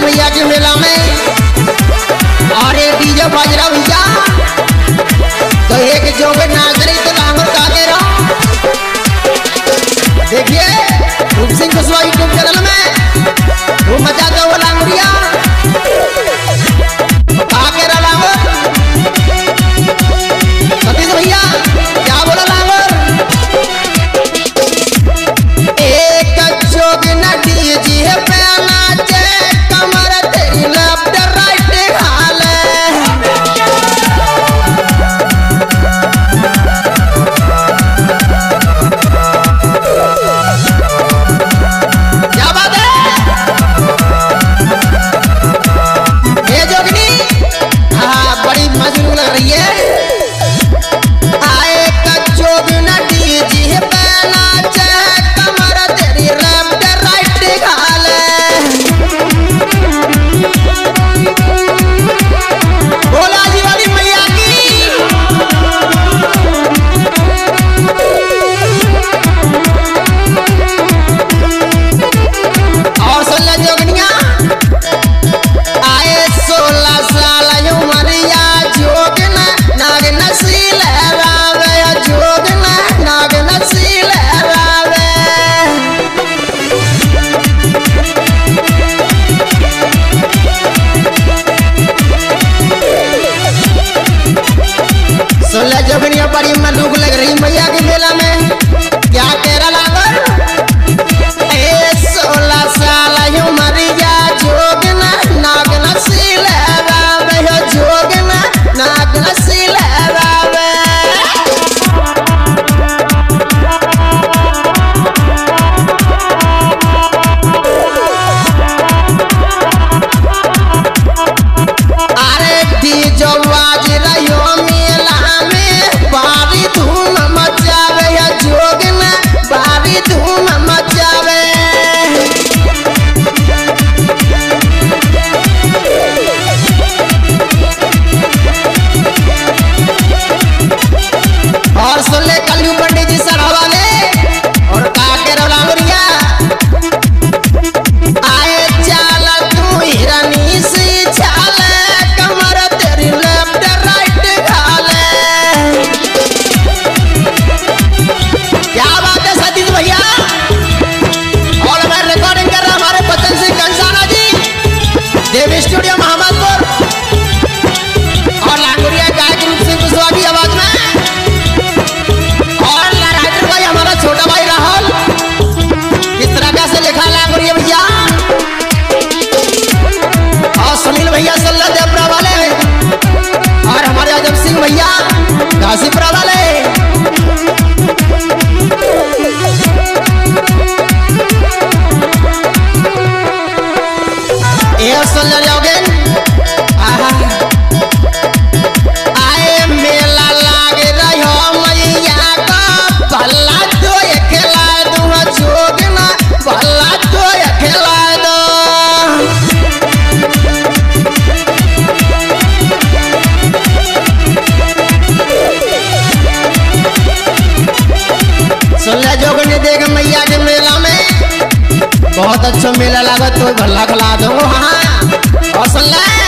me, I can really भैया काशी गाजीपुरा बहुत अच्छा मेला लागत तो भल्ला खिला दो हाँ